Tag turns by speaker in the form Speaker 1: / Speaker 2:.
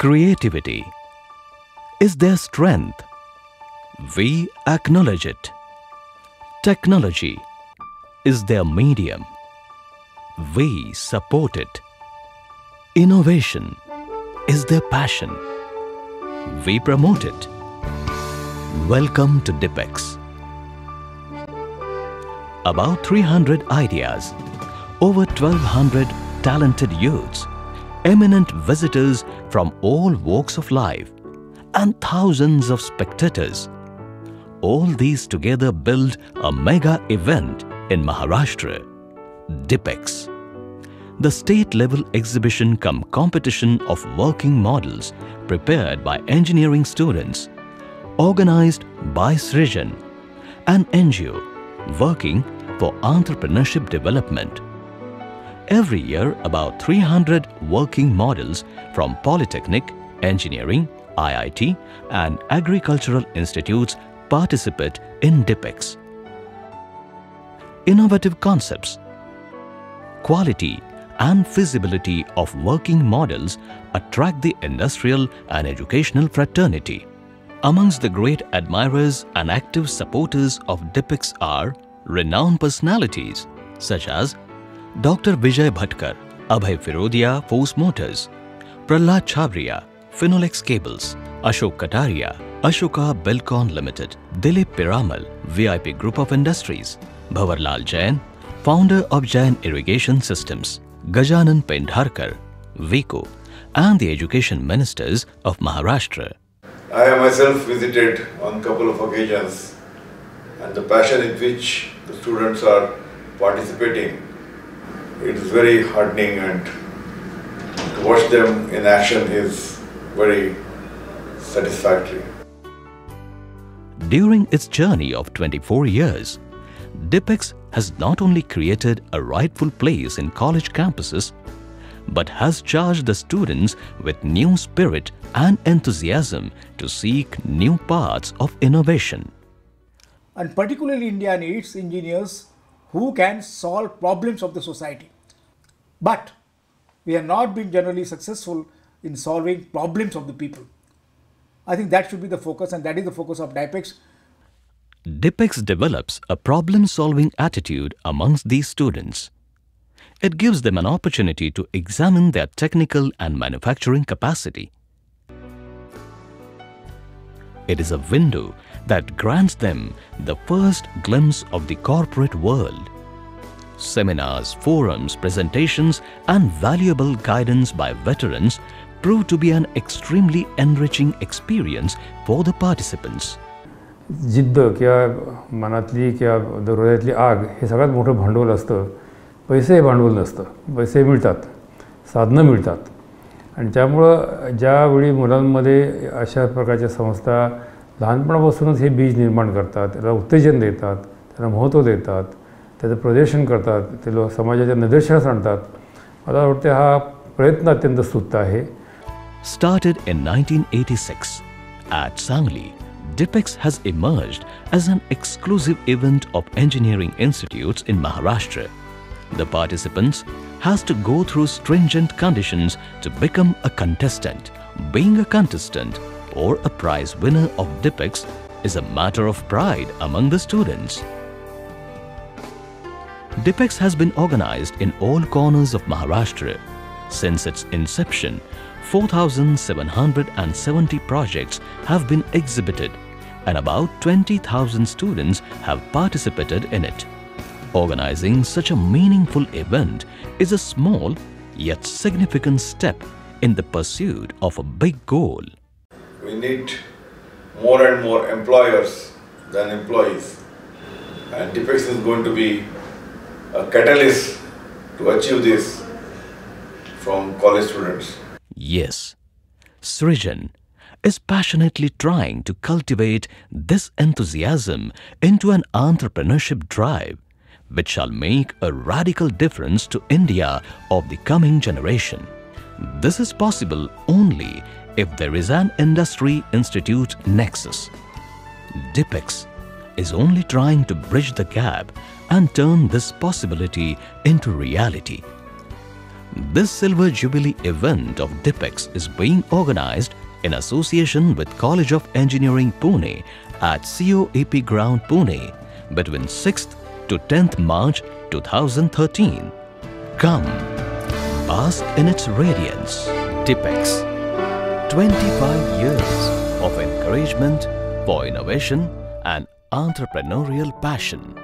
Speaker 1: Creativity is their strength. We acknowledge it. Technology is their medium. We support it. Innovation is their passion. We promote it. Welcome to DIPEX. About 300 ideas, over 1200 talented youths, eminent visitors from all walks of life, and thousands of spectators. All these together build a mega event in Maharashtra, DIPEX. The state-level exhibition cum competition of working models prepared by engineering students, organized by Srijan, an NGO working for entrepreneurship development. Every year, about 300 working models from Polytechnic, Engineering, IIT and agricultural institutes participate in DIPEX. Innovative concepts, quality and feasibility of working models attract the industrial and educational fraternity. Amongst the great admirers and active supporters of DIPEX are renowned personalities such as doctor Vijay Bhatkar, Abhay Firodia, force motors, Prahlad Chhabria, Finolex cables, Ashok Kataria, Ashoka Belcon limited, Dilip Piramal VIP group of industries Bhavarlal Jain founder of Jain irrigation systems Gajanan Pendharkar Vicco and the education ministers of Maharashtra
Speaker 2: I have myself visited on couple of occasions and the passion in which the students are participating it is very heartening and to watch them in action is very satisfactory.
Speaker 1: During its journey of 24 years, DIPEX has not only created a rightful place in college campuses, but has charged the students with new spirit and enthusiasm to seek new paths of innovation.
Speaker 3: And particularly India needs engineers who can solve problems of the society. But we have not been generally successful in solving problems of the people. I think that should be the focus and that is the focus of DIPEX.
Speaker 1: DIPEX develops a problem-solving attitude amongst these students. It gives them an opportunity to examine their technical and manufacturing capacity. It is a window that grants them the first glimpse of the corporate world. Seminars, forums, presentations and valuable guidance by veterans prove to be an extremely enriching experience for the participants.
Speaker 4: जिद्द किंवा मनातली किंवा हृदयातली आग हे सगळ्यात मोठं भांडवल असतं पैसे हे भांडवल नसतं पैसे मिळतात साधनं मिळतात आणि त्यामुळं अशा प्रकारच्या संस्था लहानपणापासूनच हे बीज निर्माण त्याला उत्तेजन देतात त्याला महत्त्व प्रदर्शन करतात ते लोक समाजाच्या निदर्शनास आणतात मला हा प्रयत्न अत्यंत स्तुत्य आहे
Speaker 1: Started in 1986 at Sangli, DIPEX has emerged as an exclusive event of engineering institutes in Maharashtra. The participants has to go through stringent conditions to become a contestant. Being a contestant or a prize winner of DIPEX is a matter of pride among the students. DIPEX has been organized in all corners of Maharashtra. Since its inception, 4,770 projects have been exhibited and about 20,000 students have participated in it. Organizing such a meaningful event is a small yet significant step in the pursuit of a big goal.
Speaker 2: We need more and more employers than employees and DIPEX is going to be a catalyst to achieve this from college students.
Speaker 1: Yes, Srijan is passionately trying to cultivate this enthusiasm into an entrepreneurship drive which shall make a radical difference to India of the coming generation. This is possible only if there is an industry institute nexus. DIPEX is only trying to bridge the gap and turn this possibility into reality. This Silver Jubilee event of DIPEX is being organized in association with College of Engineering Pune at COEP Ground Pune between 6th to 10th March 2013. Come, bask in its radiance. DIPEX 25 years of encouragement for innovation and entrepreneurial passion.